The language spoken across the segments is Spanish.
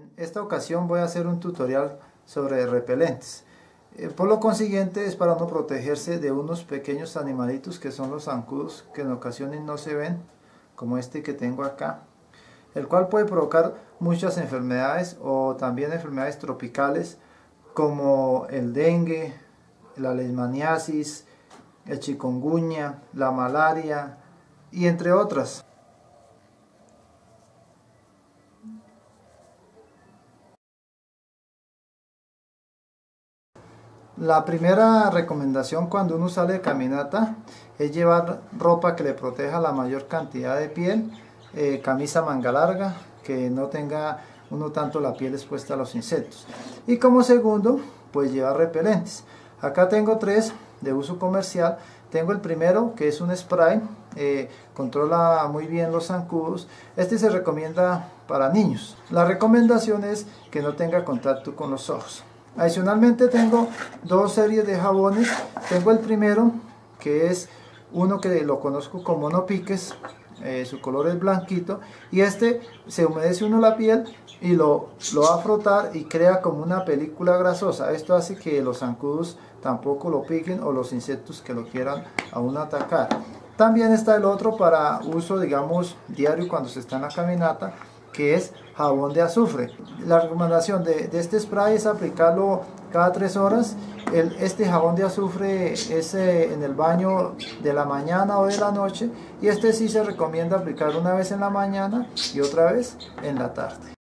En esta ocasión voy a hacer un tutorial sobre repelentes. Eh, por lo consiguiente es para no protegerse de unos pequeños animalitos que son los zancudos que en ocasiones no se ven, como este que tengo acá, el cual puede provocar muchas enfermedades o también enfermedades tropicales como el dengue, la leishmaniasis, el chikungunya, la malaria y entre otras. La primera recomendación cuando uno sale de caminata es llevar ropa que le proteja la mayor cantidad de piel, eh, camisa manga larga, que no tenga uno tanto la piel expuesta a los insectos. Y como segundo, pues llevar repelentes. Acá tengo tres de uso comercial. Tengo el primero que es un spray, eh, controla muy bien los zancudos. Este se recomienda para niños. La recomendación es que no tenga contacto con los ojos. Adicionalmente tengo dos series de jabones. Tengo el primero que es uno que lo conozco como no piques. Eh, su color es blanquito y este se humedece uno la piel y lo, lo va a frotar y crea como una película grasosa. Esto hace que los zancudos tampoco lo piquen o los insectos que lo quieran aún atacar. También está el otro para uso, digamos, diario cuando se está en la caminata, que es jabón de azufre. La recomendación de, este spray es aplicarlo cada tres horas. El, este jabón de azufre es eh, en el baño de la mañana o de la noche y este sí se recomienda aplicar una vez en la mañana y otra vez en la tarde.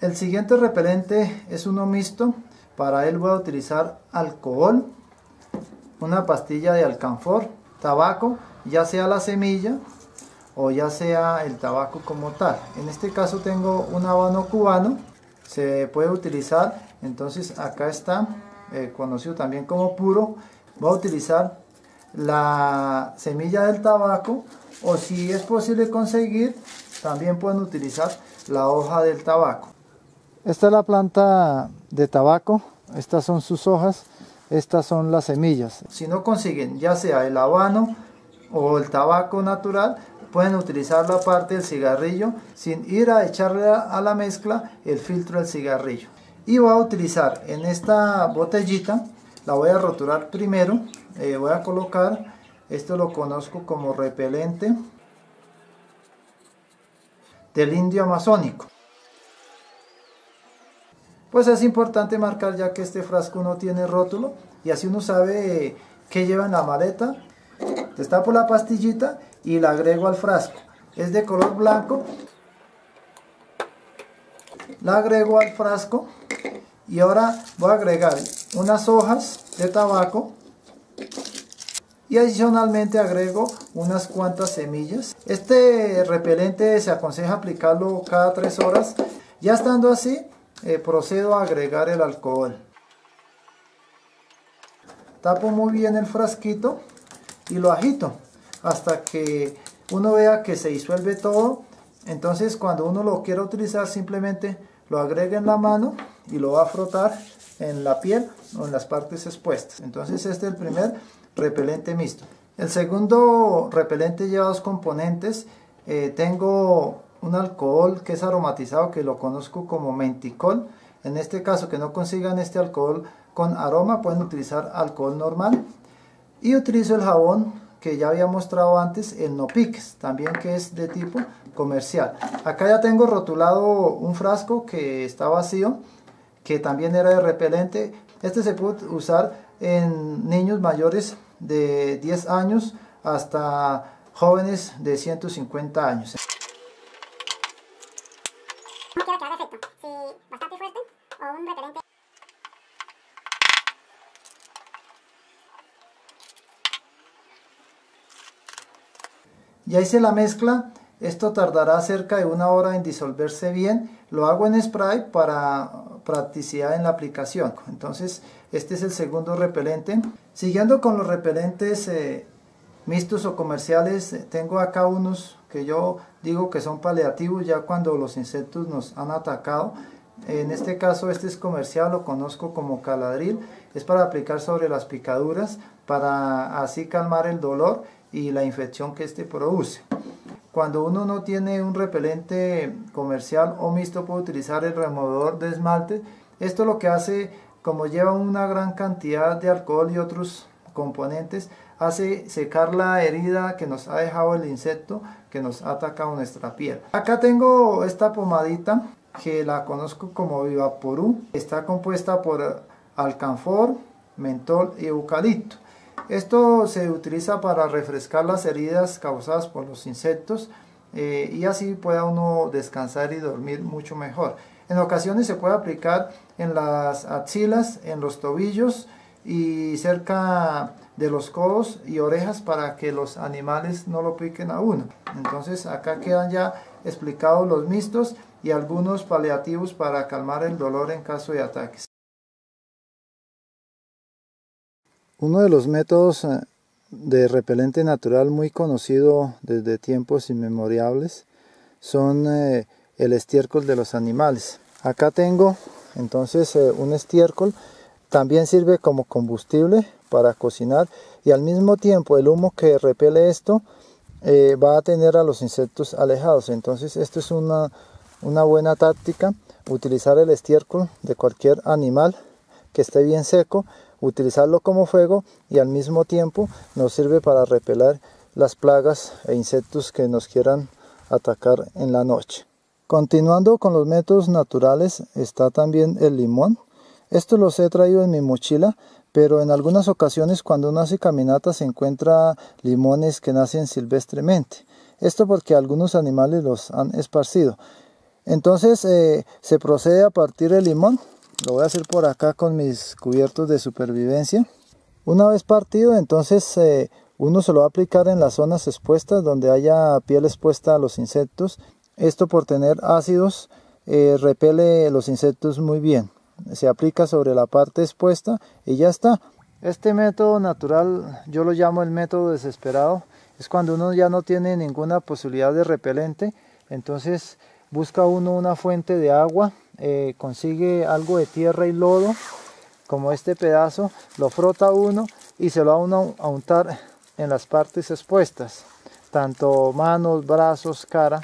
El siguiente repelente es uno mixto. Para él voy a utilizar alcohol, una pastilla de alcanfor, tabaco, ya sea la semilla o ya sea el tabaco como tal. En este caso tengo un habano cubano, se puede utilizar, entonces acá está, eh, conocido también como puro, voy a utilizar la semilla del tabaco o si es posible conseguir, también pueden utilizar la hoja del tabaco. Esta es la planta de tabaco, estas son sus hojas, estas son las semillas. Si no consiguen ya sea el habano o el tabaco natural, pueden utilizar la parte del cigarrillo sin ir a echarle a la mezcla el filtro del cigarrillo. Y voy a utilizar en esta botellita, la voy a roturar primero, eh, voy a colocar, esto lo conozco como repelente del indio amazónico. Pues es importante marcar ya que este frasco no tiene rótulo y así uno sabe qué lleva en la maleta. Destapo la pastillita y la agrego al frasco. Es de color blanco. La agrego al frasco y ahora voy a agregar unas hojas de tabaco y adicionalmente agrego unas cuantas semillas. Este repelente se aconseja aplicarlo cada tres horas. Ya estando así, eh, procedo a agregar el alcohol. Tapo muy bien el frasquito y lo agito hasta que uno vea que se disuelve todo. Entonces cuando uno lo quiera utilizar simplemente lo agrega en la mano y lo va a frotar en la piel o en las partes expuestas. Entonces este es el primer repelente mixto. El segundo repelente lleva dos componentes. Eh, tengo un alcohol que es aromatizado que lo conozco como menticol. En este caso que no consigan este alcohol con aroma pueden utilizar alcohol normal. Y utilizo el jabón que ya había mostrado antes, el no piques, también que es de tipo comercial. Acá ya tengo rotulado un frasco que está vacío, que también era de repelente. Este se puede usar en niños mayores de 10 años hasta jóvenes de 150 años. Ya hice la mezcla, esto tardará cerca de una hora en disolverse bien. Lo hago en spray para practicidad en la aplicación. Entonces, este es el segundo repelente. Siguiendo con los repelentes eh, mixtos o comerciales, eh, tengo acá unos que yo digo que son paliativos ya cuando los insectos nos han atacado. En este caso este es comercial, lo conozco como caladril. Es para aplicar sobre las picaduras para así calmar el dolor y la infección que este produce. cuando uno no tiene un repelente comercial o mixto puede utilizar el removedor de esmalte. Esto lo que hace, como lleva una gran cantidad de alcohol y otros componentes, hace secar la herida que nos ha dejado el insecto que nos ha atacado nuestra piel. Acá tengo esta pomadita que la conozco como Vivaporú. Está compuesta por alcanfor, mentol y eucalipto. Esto se utiliza para refrescar las heridas causadas por los insectos eh, y así pueda uno descansar y dormir mucho mejor. En ocasiones se puede aplicar en las axilas, en los tobillos y cerca de los codos y orejas para que los animales no lo piquen a uno. Entonces acá quedan ya explicados los mixtos y algunos paliativos para calmar el dolor en caso de ataques. Uno de los métodos eh, de repelente natural muy conocido desde tiempos inmemoriales son eh, el estiércol de los animales. Acá tengo entonces eh, un estiércol, también sirve como combustible para cocinar y al mismo tiempo el humo que repele esto va a tener a los insectos alejados. Entonces esto es una, una buena táctica, utilizar el estiércol de cualquier animal que esté bien seco utilizarlo como fuego y al mismo tiempo nos sirve para repeler las plagas e insectos que nos quieran atacar en la noche. Continuando con los métodos naturales está también el limón. Esto los he traído en mi mochila, pero en algunas ocasiones cuando uno hace caminata se encuentra limones que nacen silvestremente. Esto porque algunos animales los han esparcido. Entonces eh, se procede a partir el limón lo voy a hacer por acá con mis cubiertos de supervivencia. Una vez partido entonces eh, uno se lo va a aplicar en las zonas expuestas donde haya piel expuesta a los insectos. Esto por tener ácidos eh, repele los insectos muy bien. Se aplica sobre la parte expuesta y ya está. Este método natural yo lo llamo el método desesperado. Es cuando uno ya no tiene ninguna posibilidad de repelente. Entonces busca uno una fuente de agua eh, consigue algo de tierra y lodo, como este pedazo, lo frota uno y se lo va a untar en las partes expuestas, tanto manos, brazos, cara,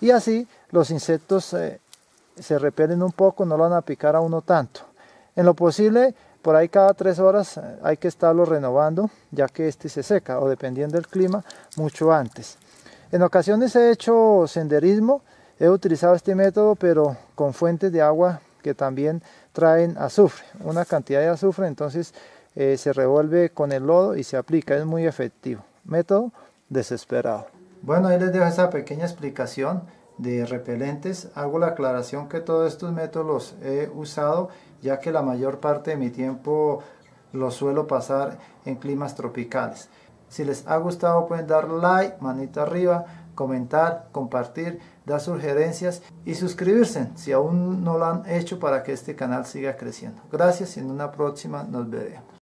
y así los insectos eh, se repelen un poco, no lo van a picar a uno tanto. En lo posible, por ahí cada tres horas eh, hay que estarlo renovando, ya que este se seca, o dependiendo del clima, mucho antes. En ocasiones he hecho senderismo, He utilizado este método pero con fuentes de agua que también traen azufre, una cantidad de azufre, entonces eh, se revuelve con el lodo y se aplica, es muy efectivo. Método desesperado. Bueno, ahí les dejo esa pequeña explicación de repelentes. Hago la aclaración que todos estos métodos los he usado ya que la mayor parte de mi tiempo los suelo pasar en climas tropicales. Si les ha gustado pueden dar like, manito arriba, comentar, compartir, dar sugerencias y suscribirse si aún no lo han hecho para que este canal siga creciendo. Gracias y en una próxima nos veremos.